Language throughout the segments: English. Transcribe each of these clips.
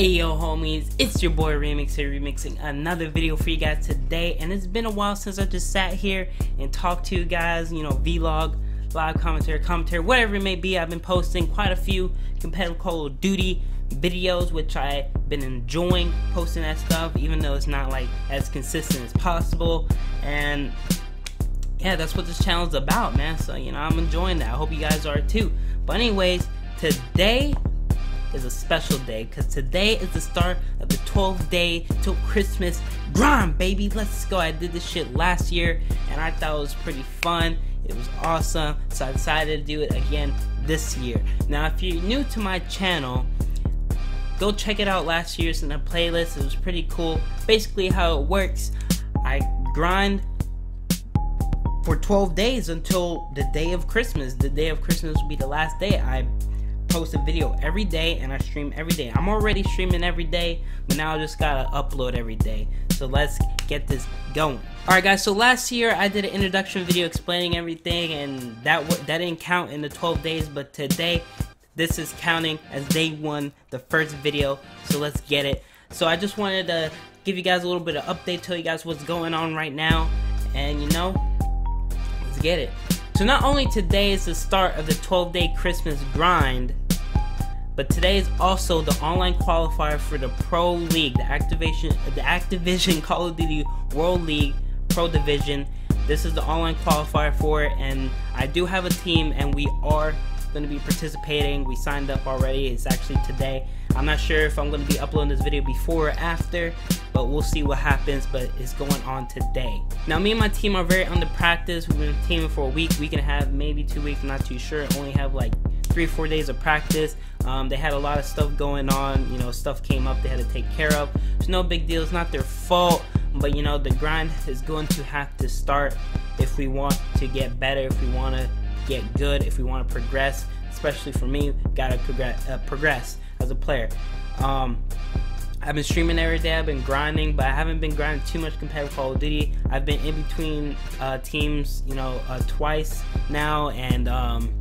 Hey yo homies, it's your boy Remix here remixing another video for you guys today and it's been a while since I just sat here and talked to you guys, you know, vlog, live commentary, commentary, whatever it may be. I've been posting quite a few competitive Call of Duty videos which I've been enjoying posting that stuff even though it's not like as consistent as possible and yeah, that's what this channel is about, man. So, you know, I'm enjoying that. I hope you guys are too. But anyways, today is a special day because today is the start of the 12th day till Christmas grind, baby. Let's go. I did this shit last year and I thought it was pretty fun. It was awesome, so I decided to do it again this year. Now, if you're new to my channel, go check it out last year's in the playlist. It was pretty cool. Basically, how it works, I grind for 12 days until the day of Christmas. The day of Christmas will be the last day. I post a video every day and I stream every day. I'm already streaming every day, but now I just gotta upload every day. So let's get this going. Alright guys, so last year I did an introduction video explaining everything and that that didn't count in the 12 days, but today this is counting as day one, the first video. So let's get it. So I just wanted to give you guys a little bit of update, tell you guys what's going on right now. And you know, let's get it. So not only today is the start of the 12 day Christmas grind, but today is also the online qualifier for the Pro League, the Activation, the Activision Call of Duty World League Pro Division. This is the online qualifier for it, and I do have a team, and we are going to be participating. We signed up already. It's actually today. I'm not sure if I'm going to be uploading this video before or after, but we'll see what happens. But it's going on today. Now, me and my team are very under practice. We've been teaming for a week, week and a half, maybe two weeks. I'm not too sure. Only have like three or four days of practice. Um, they had a lot of stuff going on. You know, stuff came up they had to take care of. It's no big deal. It's not their fault. But you know, the grind is going to have to start if we want to get better. If we want to get good. If we want to progress, especially for me, gotta progress, uh, progress as a player. Um, I've been streaming every day. I've been grinding, but I haven't been grinding too much compared to Call of Duty. I've been in between uh, teams, you know, uh, twice now, and um,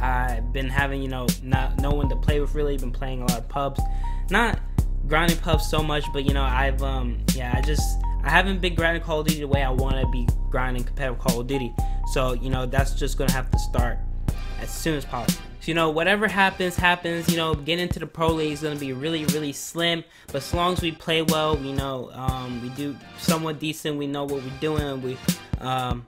I've been having, you know, not no one to play with really. Been playing a lot of pubs, not grinding pubs so much, but you know, I've um, yeah, I just I haven't been grinding Call of Duty the way I want to be grinding competitive Call of Duty. So you know, that's just gonna have to start as soon as possible. So, you know, whatever happens, happens. You know, getting into the pro league is gonna be really, really slim. But as long as we play well, you know, um, we do somewhat decent. We know what we're doing. We um,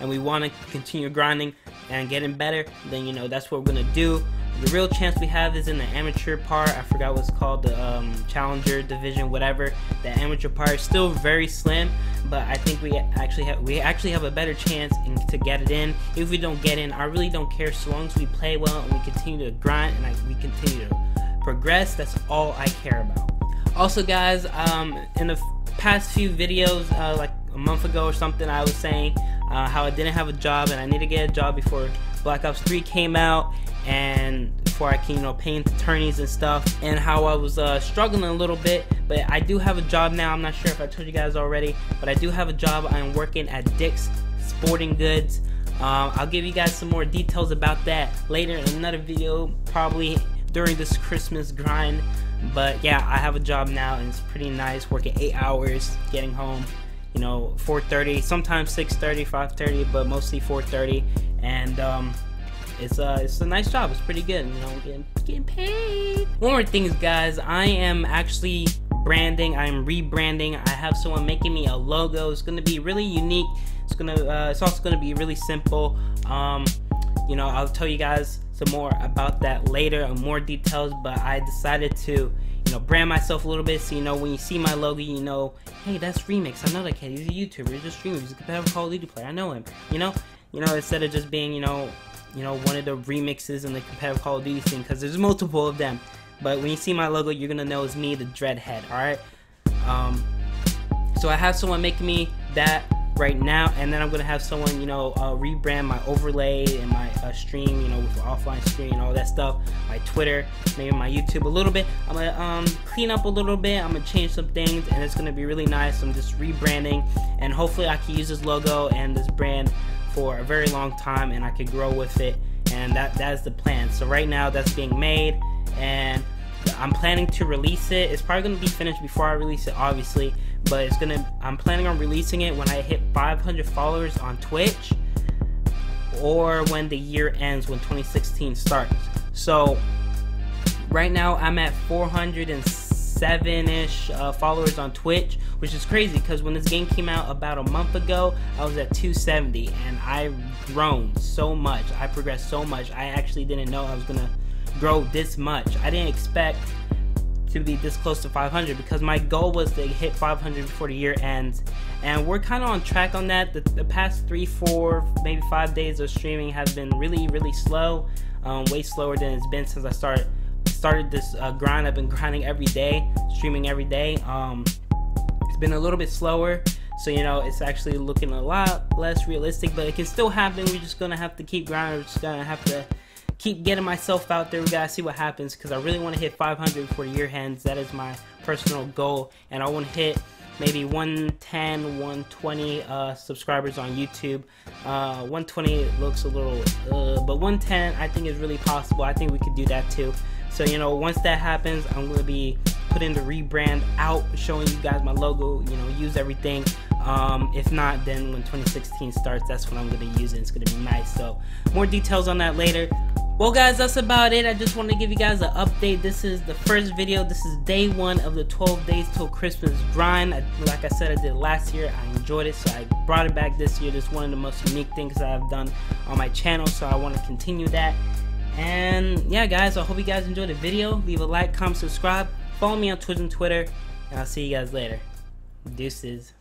and we want to continue grinding and getting better, then you know that's what we're gonna do. The real chance we have is in the amateur part. I forgot what's called the um, challenger division, whatever. The amateur part is still very slim, but I think we actually have we actually have a better chance in, to get it in. If we don't get in, I really don't care. So long as we play well and we continue to grind and I, we continue to progress, that's all I care about. Also, guys, um, in the past few videos, uh, like a month ago or something, I was saying uh, how I didn't have a job and I need to get a job before Black Ops 3 came out and before I can, you know, pay attorneys and stuff, and how I was uh, struggling a little bit. But I do have a job now. I'm not sure if I told you guys already, but I do have a job. I am working at Dick's Sporting Goods. Um, I'll give you guys some more details about that later in another video, probably during this Christmas grind. But yeah, I have a job now, and it's pretty nice. Working eight hours, getting home you know 4:30, sometimes 6:30, 5:30, but mostly 4:30, and um, it's a uh, it's a nice job. It's pretty good. You know, getting getting paid. One more thing, guys. I am actually branding. I am rebranding. I have someone making me a logo. It's gonna be really unique. It's gonna. Uh, it's also gonna be really simple. Um, you know, I'll tell you guys some more about that later and more details. But I decided to you know, brand myself a little bit so you know when you see my logo, you know, hey, that's Remix. I know that kid. He's a YouTuber. He's a streamer. He's a competitive Call of Duty player. I know him. You know, you know, instead of just being, you know, you know, one of the remixes in the competitive Call of Duty scene, because there's multiple of them. But when you see my logo, you're gonna know it's me, the Dreadhead. All right. Um, so I have someone making me that right now and then i'm gonna have someone you know uh, rebrand my overlay and my uh, stream you know with offline stream and all that stuff my twitter maybe my youtube a little bit i'm gonna um, clean up a little bit i'm gonna change some things and it's gonna be really nice i'm just rebranding and hopefully i can use this logo and this brand for a very long time and i could grow with it and that that is the plan so right now that's being made and I'm planning to release it. It's probably gonna be finished before I release it, obviously. But it's gonna. I'm planning on releasing it when I hit 500 followers on Twitch, or when the year ends, when 2016 starts. So right now I'm at 407 ish uh, followers on Twitch, which is crazy because when this game came out about a month ago, I was at 270 and I've grown so much. I progressed so much. I actually didn't know I was gonna grow this much. I didn't expect to be this close to 500 because my goal was to hit 500 before the year ends. And we're kind of on track on that. The, the, past three four maybe five days of streaming have been really really slow um, way slower than it's been since i started started this uh, grind. I've been grinding every day streaming every day. Um, it's been a little bit slower so you know it's actually looking a lot less realistic but it can still happen. We're just gonna have to keep grinding. We're just gonna have to keep getting myself out there. We gotta see what happens because I really want to hit 500 before the year. That is my personal goal, and I want to hit maybe 110, 120 uh, subscribers on YouTube. Uh, 120 looks a little, uh, but 110 I think is really possible. I think we could do that too. So you know, once that happens, I'm gonna be putting the rebrand out, showing you guys my logo. You know, use everything. Um, if not, then when 2016 starts, that's when I'm gonna use it. It's gonna be nice. So more details on that later. Well guys, that's about it. I just want to give you guys an update. This is the first video. This is day one of the 12 days till Christmas grind. I, like I said, I did last year. I enjoyed it, so I brought it back this year. This one of the most unique things I've done on my channel, so I want to continue that. And yeah, guys, I hope you guys enjoyed the video. Leave a like, comment, subscribe. Follow me on Twitch and Twitter, and I'll see you guys later. Deuces.